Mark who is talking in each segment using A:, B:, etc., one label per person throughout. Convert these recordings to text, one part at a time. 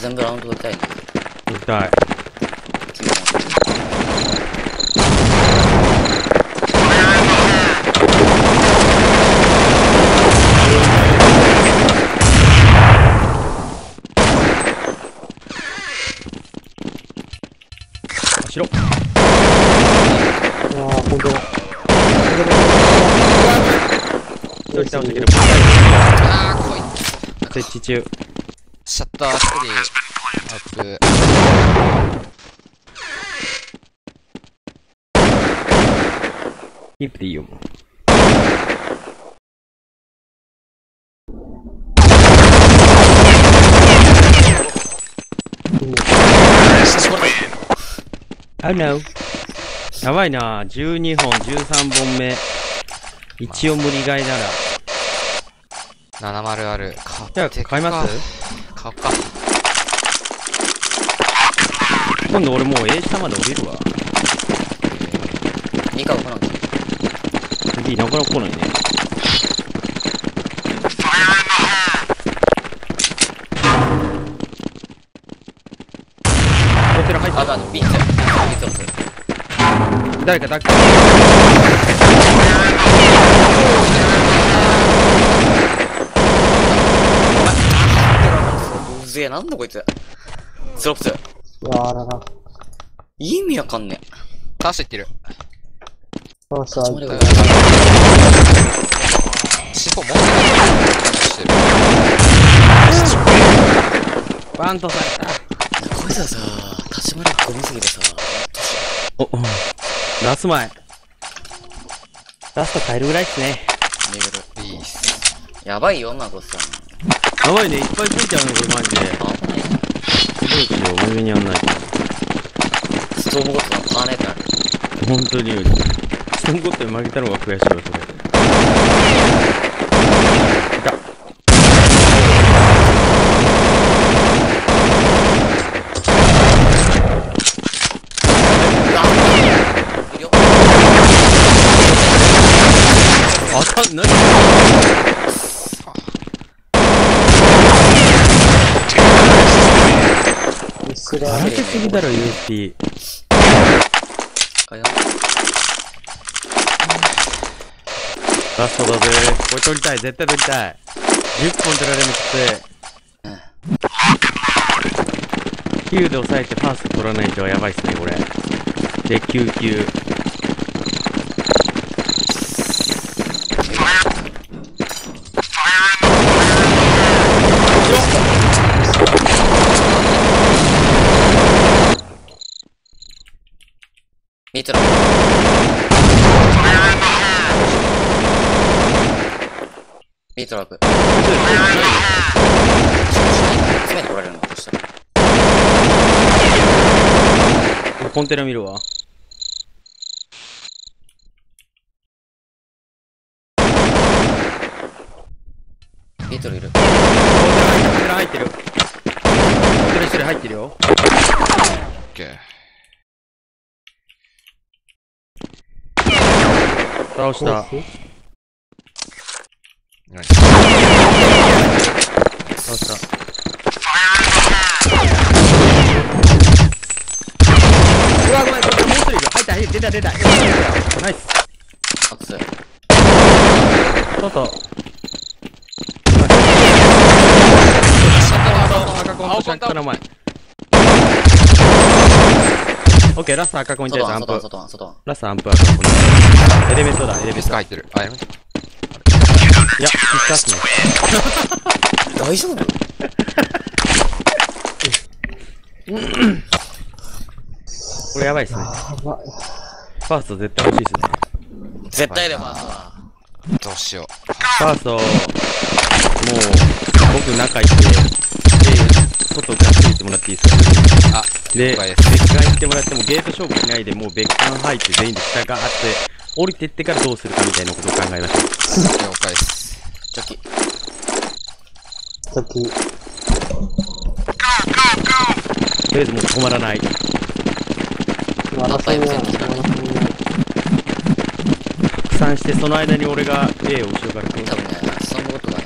A: 全部ラウンド取りたいんだけど。
B: 痛い。
A: 次は
B: 後ろ。
C: うわー、ほんとだ。
B: 一人倒してくる。
D: あー、来い。
B: 設置中。
D: シャッター一人、アップ。
B: キープでいいよ、もう。あ no. やばいな。12本、13本目。一応無理買いなら。
D: 70ある。買
B: じゃあ、買います？
D: 買おうか。
B: 今度俺もう A 下まで降りるわ。
A: 2か6なんだよ。
B: 次、なかなか来ないね。こちら入っ
A: あ、
B: た。
A: だ、ビーツ。ビーツをする。
B: 誰か抱っ
A: うぜえ、なんだこいつ。スロップス。
C: うわーらら。
A: 意味わかんね
D: 倒していってる。
C: そうそ
A: え。
C: う。
A: れ
D: 尻尾もうしてる。
B: バントされた。
A: こいつらさ、立ち回りがゴミすぎてさ、
B: お、おラス前。ラスト変えるぐらいっすね。
D: いいっす。
A: やばいよ、女の子さ。
B: やばいね、いっぱいついちゃうね、これマジで。
A: 危ないよ。
B: どうしよう、真面目にやんないと。
A: ストームゴッドのパーネってなる。
B: 本当に。ストーンコットに負けたのが悔しいわ、それ。いた。
A: いるよ。
B: あたん、何
C: ミスだ。
B: 荒けすぎだろ、USP。
A: あや
B: ラストだぜ。これ取りたい、絶対取りたい。10本取られるのきつい。9で抑えてファースト取らないとやばいっすね、これ。で、9、9。
A: トラック。詰めてこられるのそしたら。
B: コンテナ見るわ。
A: ビートルいる。
B: コンテナ入ってる。コンテナ一人入ってるよ。
D: オッケー。
B: 倒した。
D: ナイス
B: 倒した。うわ、ごめん、これもう一人いる。入った、入った、出た、出た。ナイス。
A: アクス。
B: 外。赤コンとシャンクの前。オッケー、ラスト赤コンに対してアンプ。ラストアンプ赤コン。エレメントだ、エレメント。
D: ミスが入ってる。あ、やめて。
B: いや、必殺っすね。
A: 大丈夫？
B: これやばいっすね。
C: やばい。
B: ファースト絶対欲しいっすね。
A: 絶対だよ、ファーストは。
D: どうしよう。
B: ファースト、もう、僕中行って、で、外ガッツリ行ってもらっていいですか？
D: あ、
B: で、別館行ってもらってもゲート勝負しないで、もう別館入って全員で下があって、降りてってからどうするかみたいなことを考えましょう。
D: 了
A: チョキ。
C: さっき、
B: とりあえずもう止まらない。
C: 争いない。争いない。
B: 拡散して、その間に俺が A を後ろから来る。
A: 多分ね、ストームゴッドがね。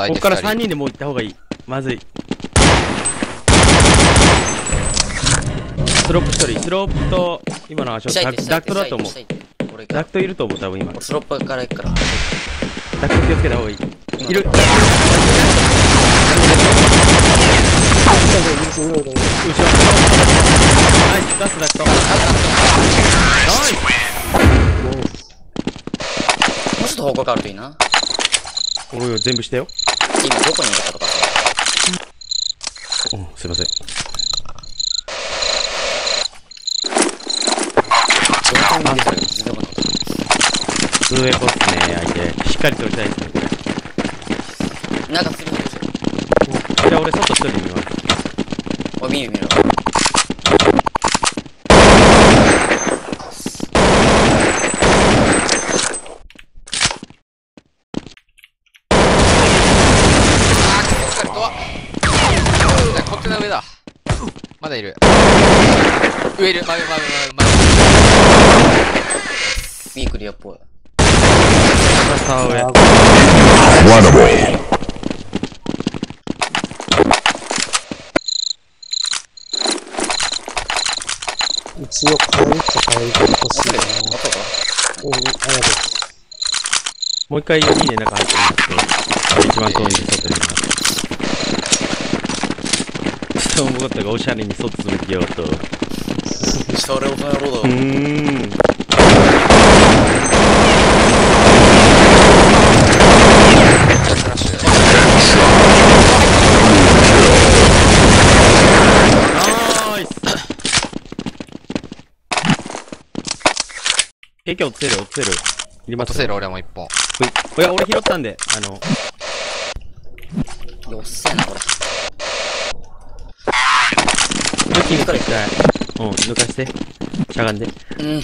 D: 相手
B: こっから3
D: 2人。
B: 人でもう行った方がいい。まずい。スロープ1人。スロープと、今のはちょっとダダクトだと思うダクトいると思う、多分今。
A: 俺スロップから行くから。
B: ダクト気をつけた方がいい。いる。後ろ。ナイス、出すダクト。ナイ
A: もうちょっと方向変わるといいな。
B: スおいおい、全部してよ。
A: 今どこにいるかとかさ。
B: うん、すいません。ツーエコっすね、相手。しっかり取りたいですね、これ。
A: た。なんかするのでしょ。
B: じゃあ俺、外一人で見ます。
A: おい、見る見る。
D: しっかりとは。コンテナ上だ。まだいる。上いる。前上前上前前。
A: ビークリアっぽい。
B: さあ、上。
E: Runnable.
C: 一応帰りっちゃ帰りてほしい
A: うか。
C: うん、ありがと
B: もう一回4人で中入ってみます一番遠いんで外にいます。ストーンボットがおしゃれに外向けようと。う
A: それをやろうだ。
B: ーん。
D: フラッシュ。
B: ナイス結局落ちてる落ちてる。い。ります
D: 落とせる俺も一本。
B: ほい。い。や、俺拾ったんで、あの、
A: よっせえな、これ。
B: ブッキングから行きたい。うん、抜かして。しゃがんで。
A: うん。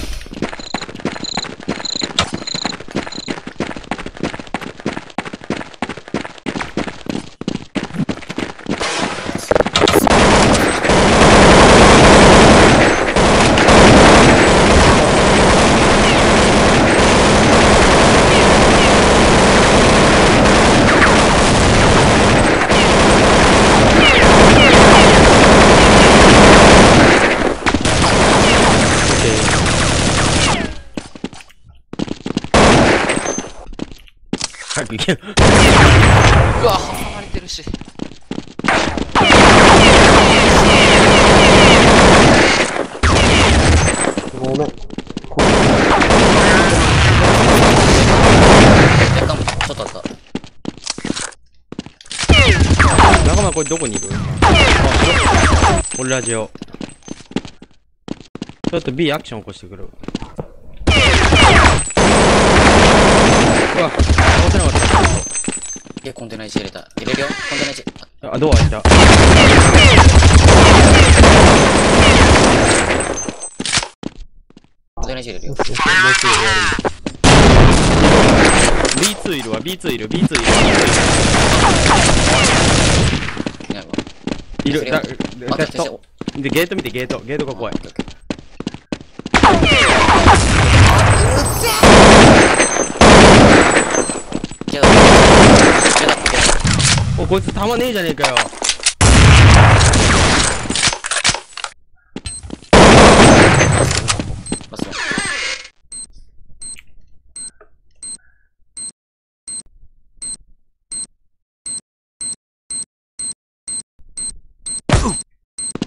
B: 早く行けよ。
D: うわ、挟まれてるし。
C: う。ごめん。
A: 若干、ちょっとあった。
B: 仲間これどこにいる？あ、俺ラジオ。ちょっと B アクション起こしてくる。うわ、倒せなかった？
A: え、コンテナ1入れた？入れるよ。コンテナ1。
B: あ、ドア開いた？
A: コンテナ1入れるよ。
B: B2 いるわ、B2 いる、B2 いる。
A: いないわ。
B: いる、だ、
A: あ、
B: だ
A: 先生。
B: で、ゲート見て、ゲート。ゲートが怖い。
A: けど、けど、けど。
B: お、こいつ弾ねえじゃねえかよ。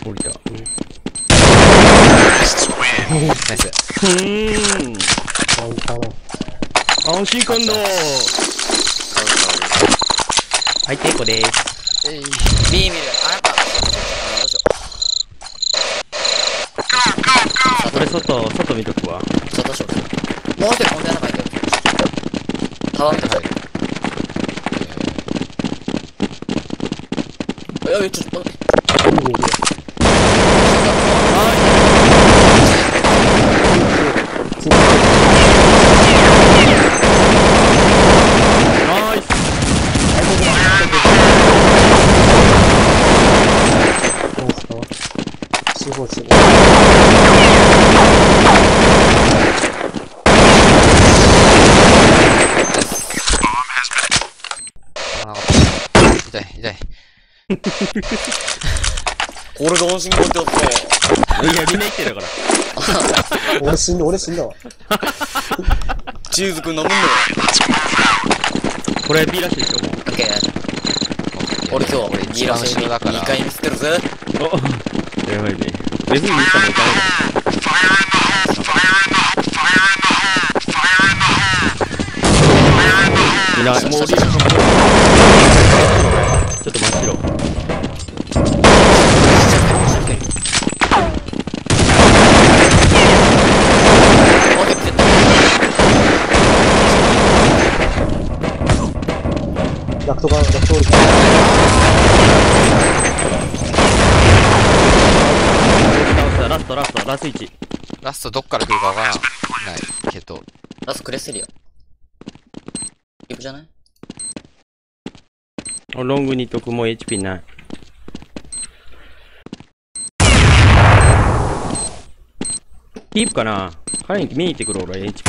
B: 降りた。う
D: ナイス。
B: ーん。安心感だ。はい、テイコでーす。
D: えい。
A: 買う。B 見る。あ、やっぱ、あどうしよ
B: 俺、外、外見とくわ。
A: う。ちょっとしよう。もう一人コンテナ入ってる。タワー見てくれ。いやいや、ちょっと待って。
C: いいねいいね
B: ナイス。
C: なんすか死亡する。
D: あなかった
A: 俺が安心こうやってやった
B: いや、みんな生きてるから。
C: 俺死んだ、俺死んだわ。
A: チーズくん飲むんだよ。
B: これ B らしいでしょ、もう。
A: オッケー。俺今日は俺
D: 一番後ろだから
A: 2回見捨てるぜ。
B: おやばいね。別に見たもんかみんな、もう降りるちょっと待ってろ。
A: オッケー、絶対。
C: ラ、
B: スト、ラスト、ラス1。
D: ラストどっから来るかわからないけど。
A: ラストクレセリア。いくじゃない
B: ロングにとくもう HP ない。キープかな？彼に見に行ってくる俺 HP。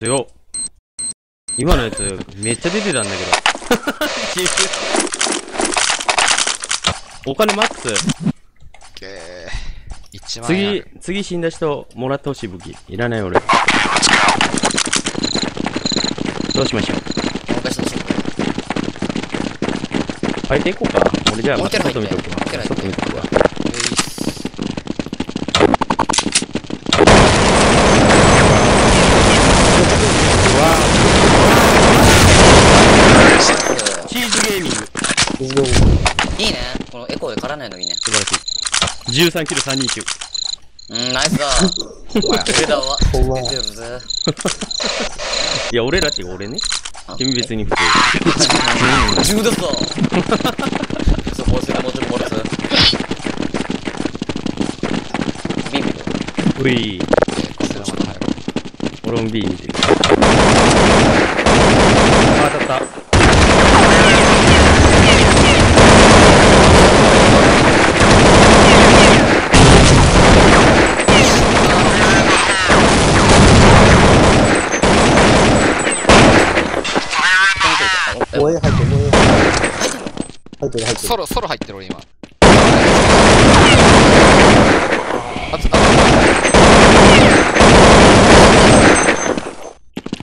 B: よ今のやつめっちゃ出てたんだけど。お金マックス。
D: えー、1万円あ
B: 次
D: る。、
B: 次死んだ人もらってほしい武器。いらない俺。どうしましょう。
A: もう一い。
B: 変えていこうか。俺じゃあまた
A: もう一回入って
B: 外見とくわ。
A: もう一回
B: 外見とくわ。
D: えーいいっす
B: チーズゲーミング。
A: いいね。このエコーでからないのいいね。
B: 素晴らしい。13キロ3人中。
A: うん、ナイスだ。俺らは
C: ほんま
A: 出てるぜ。
B: いや、俺らっていうか俺ね。
A: あ
B: 君別に普通。
A: 自分だぞ。そこそれもうちょっと漏らす。ビビる。
B: うい。俺も見てる。あ、当たった。
C: もう A 入ってる、もう A 入ってる、入ってる。
D: ソロ、ソロ入ってる俺今。あつ、あ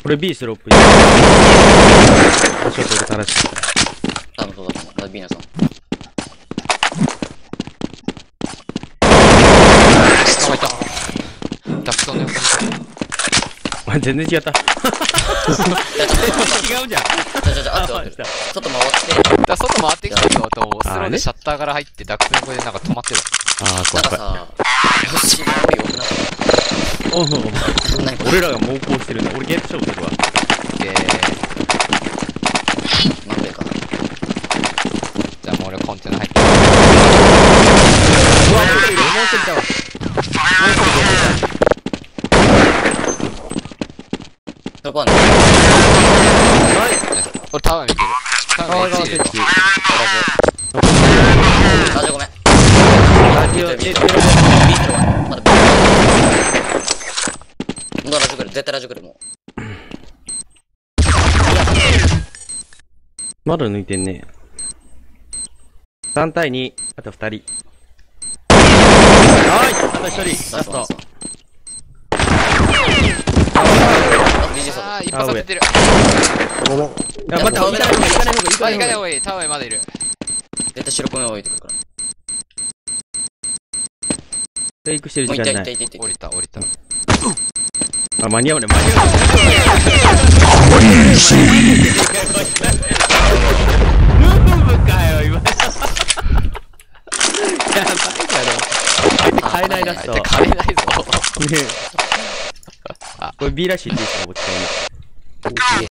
B: これ B スロップに。ちょっと俺正しい。
A: 多分そうだ。ビーナさん。
D: あ、いた。ダクトの横に。
B: あ、全然違った。
A: じゃあちょっと、
B: 違うじゃん。
A: じゃあじゃあじゃあ、あって
B: あ
A: 待って。ちょっと回って。
D: だ外回ってきたけど、と。スローでシャッターから入ってダクトの横でなんか止まってた。
B: あー、
A: なんか
B: 怖い。
A: さ、星の多いよくない
B: おう
A: 何これ
B: 俺らが猛攻してるんだ。俺ゲット勝負するわ。
D: で、
A: 何でかな。
D: じゃあもう俺コンテナ入ってる。
B: うわ、もう一人いる。もう一人いたわ。
A: そこはね、
D: 俺タワー見てる。タワーめっちゃ入れるわ。
A: あ、じゃあごめん。
B: ラジオ、え、
A: ビートルは。まだビートル。もうラジオ来る。絶対ラジオ来る、もう。
B: まだ抜いてんね。3対2、あと2人。はいあと1人、ラスト。
D: 一発当ててる。
C: ごめん。
B: あ、待って、行かない方がいい、行かない方がいい、行
D: か
B: かない
D: 方がいい。タワーまだいる。
A: 絶対白米置いてくるから。
B: フェイクしてる時間ない。
D: 降りた、降りた。
B: あ、間に合うね、間に合うね。ムーブかよ、今。やばいだろ。変えないラスト。ね
D: 変えないぞ。
B: これ B らしいって言ってた、こっち側に。